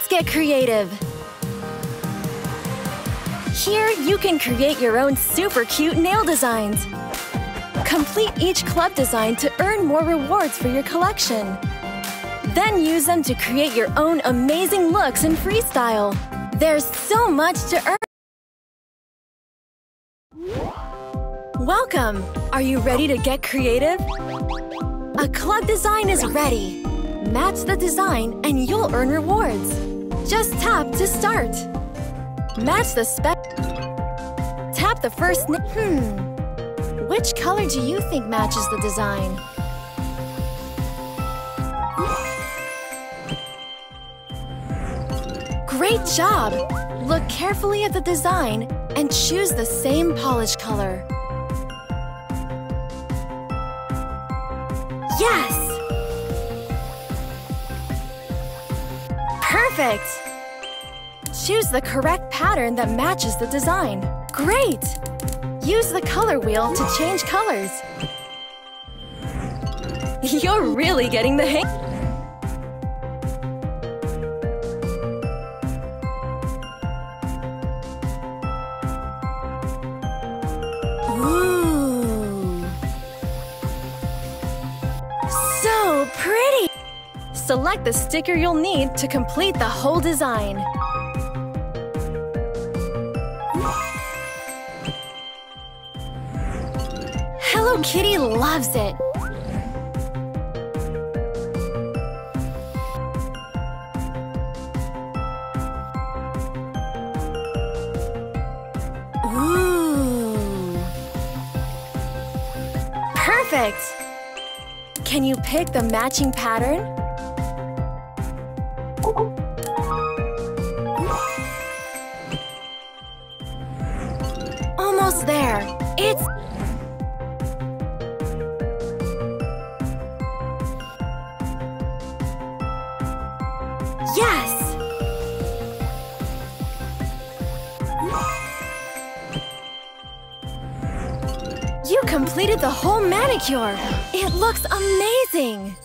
Let's get creative! Here, you can create your own super cute nail designs. Complete each club design to earn more rewards for your collection. Then use them to create your own amazing looks in freestyle. There's so much to earn. Welcome! Are you ready to get creative? A club design is ready. Match the design and you'll earn rewards. Just tap to start. Match the spec. Tap the first Hmm. Which color do you think matches the design? Great job! Look carefully at the design and choose the same polish color. Yes! Perfect! Choose the correct pattern that matches the design. Great! Use the color wheel to change colors. You're really getting the hang- Ooh! Select the sticker you'll need to complete the whole design. Hello Kitty loves it! Perfect! Can you pick the matching pattern? Almost there! It's Yes! You completed the whole manicure! It looks amazing!